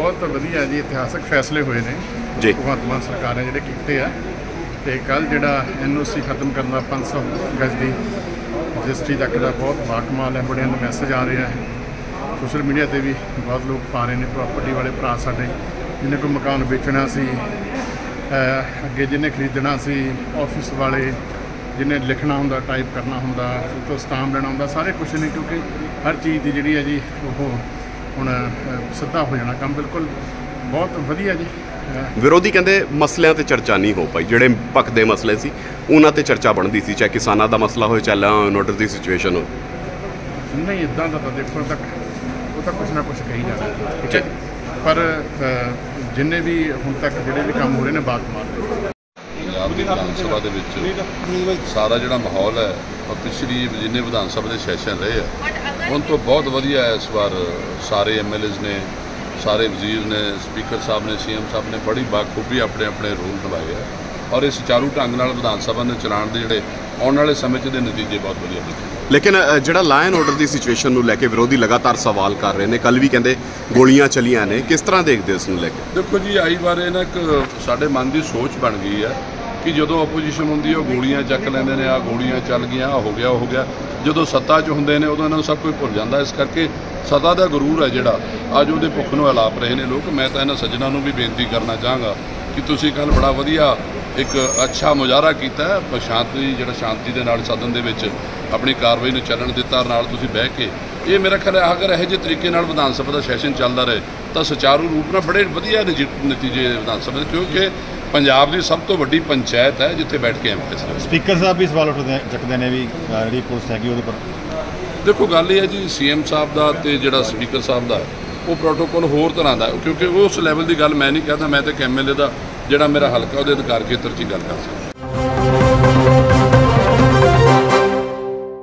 ਬਹੁਤ ਵਧੀਆ ਜੀ ਇਤਿਹਾਸਕ ਫੈਸਲੇ ਹੋਏ ਨੇ ਜੀ। ਭਗਵੰਤ ਮਾਨ ਸਰਕਾਰ ਨੇ ਜਿਹੜੇ ਕੀਤੇ ਆ ਤੇ ਕੱਲ ਜਿਹੜਾ ਐਨਓਸੀ ਖਤਮ ਕਰਨ ਦਾ 500 ਗਜ ਦੀ ਰਜਿਸਟਰੀ ਤੱਕ ਦਾ ਬਹੁਤ ਬਾਕਮਾਲ ਹੈ ਬੜਿਆਂ ਨੂੰ ਮੈਸੇਜ ਆ ਰਿਹਾ ਹੈ ਸੋਸ਼ਲ ਮੀਡੀਆ ਤੇ ਵੀ ਬਹੁਤ ਲੋਕ ਪਾ ਰਹੇ ਨੇ ਪ੍ਰਾਪਰਟੀ ਵਾਲੇ ਭਰਾ ਸਾਡੇ ਜਿਹਨੇ ਕੋਈ ਮਕਾਨ ਵੇਚਣਾ ਸੀ ਅੱਗੇ ਜਿਹਨੇ ਖਰੀਦਣਾ ਸੀ ਆਫਿਸ ਵਾਲੇ ਜਿਹਨੇ ਲਿਖਣਾ ਹੁੰਦਾ ਟਾਈਪ ਕਰਨਾ ਹੁੰਦਾ ਤੋਂ ਸਟਾਂਪ ਲੈਣਾ ਹੁੰਦਾ ਸਾਰੇ ਕੁਝ ਨੇ ਕਿਉਂਕਿ ਹਰ ਚੀਜ਼ ਦੀ ਜਿਹੜੀ ਹੈ ਜੀ ਉਹ ਹੁਣ ਸਿੱਧਾ ਹੋ ਜਾਣਾ ਕੰਮ ਬਿਲਕੁਲ ਬਹੁਤ ਵਧੀਆ ਜੀ। ਵਿਰੋਧੀ ਕਹਿੰਦੇ ਮਸਲਿਆਂ ਤੇ ਚਰਚਾ ਨਹੀਂ ਹੋ ਪਾਈ। ਜਿਹੜੇ ਪੱਕਦੇ ਮਸਲੇ ਸੀ ਉਹਨਾਂ ਤੇ ਚਰਚਾ ਬਣਦੀ ਸੀ ਚਾਹੇ ਕਿਸਾਨਾਂ ਦਾ ਮਸਲਾ ਹੋਵੇ ਚਾਹੇ ਲਾ ਨੋਟਿਸ ਦੀ ਸਿਚੁਏਸ਼ਨ ਹੋਵੇ ਨਹੀਂ ਇਦਾਂ ਦਾ ਤਾਂ ਦੇਖੋ ਤੱਕ ਉਹ ਤਾਂ ਕੁਝ ਨਾ ਕੁਝ ਕਹੀ ਜਾਣਾ। ਠੀਕ ਹੈ। ਪਰ ਜਿੰਨੇ ਵੀ ਹੁਣ ਤੱਕ ਜਿਹੜੇ ਵੀ ਕੰਮ ਹੋ ਰਹੇ ਨੇ ਬਾਤ ਮਾਰ ਪੰਜਾਬ ਦੀ ਵਿਧਾਨ ਸਭਾ ਦੇ ਵਿੱਚ ਸਾਰਾ ਜਿਹੜਾ ਮਾਹੌਲ ਹੈ ਔਰ ਪਿਛਲੀ ਜਿੰਨੇ ਵਿਧਾਨ ਸਭਾ ਦੇ ਸੈਸ਼ਨ ਰਹੇ ਆ ਉਹਨਾਂ ਤੋਂ ਬਹੁਤ ਵਧੀਆ ਹੈ ਇਸ ਵਾਰ। ਸਾਰੇ ਐਮਐਲਏਜ਼ ਨੇ ਸਾਰੇ ਵਜ਼ੀਰ ਨੇ ਸਪੀਕਰ ਸਾਹਿਬ ਨੇ ਸੀਐਮ ਸਾਹਿਬ ਨੇ ਬੜੀ ਬਾਖੂਬੀ ਆਪਣੇ ਆਪਣੇ ਰੋਲ ਨਿਭਾਏ ਆ ਔਰ ਇਹ ਸੁਚਾਰੂ ਢੰਗ ਨਾਲ ਵਿਧਾਨ ਸਭਾ ਨੂੰ ਚਲਾਉਣ ਦੇ ਜਿਹੜੇ ਆਉਣ ਵਾਲੇ ਸਮੇਂ 'ਚ ਦੇ ਨਤੀਜੇ ਬਹੁਤ ਵਧੀਆ ਨਿਕਲੇ ਲੇਕਿਨ ਜਿਹੜਾ ਲਾਇਨ ਆਰਡਰ ਦੀ ਸਿਚੁਏਸ਼ਨ ਨੂੰ ਲੈ ਕੇ ਵਿਰੋਧੀ ਲਗਾਤਾਰ ਸਵਾਲ ਕਰ ਰਹੇ ਨੇ ਕੱਲ ਵੀ ਕਹਿੰਦੇ ਗੋਲੀਆਂ ਚਲੀਆਂ ਨੇ। ਕਿਸ ਤਰ੍ਹਾਂ ਦੇਖਦੇ ਹੋ ਇਸ ਨੂੰ ਲੈ ਕੇ? ਦੇਖੋ ਜੀ ਆਈ ਬਾਰੇ ਨਾ ਇੱਕ ਸਾਡੇ ਮਨ ਦੀ ਸੋਚ ਬਣ ਗਈ ਹੈ ਕਿ ਜਦੋਂ ਆਪੋਜੀਸ਼ਨ ਹੁੰਦੀ ਹੈ ਉਹ ਗੋਲੀਆਂ ਚੱਕ ਲੈਂਦੇ ਨੇ, ਆ ਗੋਲੀਆਂ ਚੱਲ ਗਈਆਂ ਆਹ ਹੋ ਗਿਆ ਹੋ ਗਿਆ। ਜਦੋਂ ਸੱਤਾ 'ਚ ਹੁੰਦੇ ਨੇ, ਉਦੋਂ ਇਹਨਾਂ ਨੂੰ ਸਭ ਕੁਝ ਭੁੱਲ ਜਾਂਦਾ। ਇਸ ਕਰਕੇ ਸਦਾ ਦਾ ਗਰੂਰ ਹੈ ਜਿਹੜਾ, ਅੱਜ ਉਹਦੇ ਭੁੱਖ ਨੂੰ ਹਲਾਪ ਰਹੇ ਨੇ ਲੋਕ। ਮੈਂ ਤਾਂ ਇਹਨਾਂ ਸੱਜਣਾ ਨੂੰ ਵੀ ਬੇਨਤੀ ਕਰਨਾ ਚਾਹਾਂਗਾ ਕਿ ਤੁਸੀਂ ਕੱਲ ਬੜਾ ਵਧੀਆ ਇੱਕ ਅੱਛਾ ਮੁਜ਼ਾਹਰਾ ਕੀਤਾ ਸ਼ਾਂਤੀ, ਜਿਹੜਾ ਸ਼ਾਂਤੀ ਦੇ ਨਾਲ ਸਦਨ ਦੇ ਵਿੱਚ ਆਪਣੀ ਕਾਰਵਾਈ ਨੂੰ ਚੱਲਣ ਦਿੱਤਾ ਨਾਲ ਤੁਸੀਂ ਬਹਿ ਕੇ, ਇਹ ਮੇਰਾ ਖਿਆਲ ਹੈ, ਅਗਰ ਇਹੋ ਜਿਹੇ ਤਰੀਕੇ ਨਾਲ ਵਿਧਾਨ ਸਭਾ ਦਾ ਸੈਸ਼ਨ ਚੱਲਦਾ ਰਹੇ, ਤਾਂ ਸੁਚਾਰੂ ਰੂਪ ਨਾਲ ਬੜੇ ਵਧੀਆ ਨਜੀ- ਨਤੀਜੇ ਵਿਧਾਨ ਸਭਾ ਦੇ, ਕਿਉਂਕਿ ਪੰਜਾਬ ਦੀ ਸਭ ਤੋਂ ਵੱਡੀ ਪੰਚਾਇਤ ਹੈ ਜਿੱਥੇ ਬੈਠ ਕੇ ਐਮ ਫੈਸਲੇ ਸਪੀਕਰ ਸਾਹਿਬ ਵੀ ਸਵਾਲ ਉੱਠਦੇ ਚੱਕਦੇ ਨੇ ਵੀ ਜਿਹੜੀ ਪੁਲਿਸ ਹੈਗੀ ਉਹਦੇ ਪਰ। ਦੇਖੋ ਗੱਲ ਇਹ ਹੈ ਜੀ ਸੀਐਮ ਸਾਹਿਬ ਦਾ ਤੇ ਜਿਹੜਾ ਸਪੀਕਰ ਸਾਹਿਬ ਦਾ ਉਹ ਪ੍ਰੋਟੋਕੋਲ ਹੋਰ ਤਰ੍ਹਾਂ ਦਾ ਕਿਉਂਕਿ ਉਸ ਲੈਵਲ ਦੀ ਗੱਲ ਮੈਂ ਨਹੀਂ ਕਹਿੰਦਾ ਮੈਂ ਤੇ ਐਮਐਲਏ ਦਾ ਜਿਹੜਾ ਮੇਰਾ ਹਲਕਾ ਉਹਦੇ ਅਧਿਕਾਰ ਖੇਤਰ 'ਚ ਹੀ ਗੱਲ ਕਰ ਸਕਦਾ।